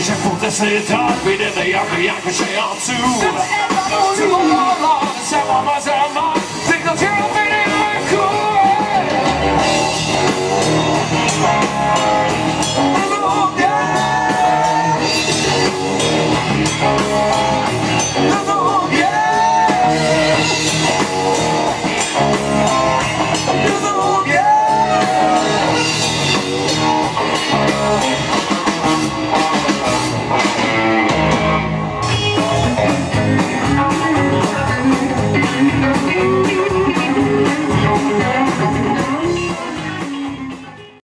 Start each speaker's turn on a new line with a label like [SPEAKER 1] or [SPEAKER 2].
[SPEAKER 1] c'est top, et des meilleurs rien que j'ai en dessous. Tout le monde, c'est moi, moi, c'est moi.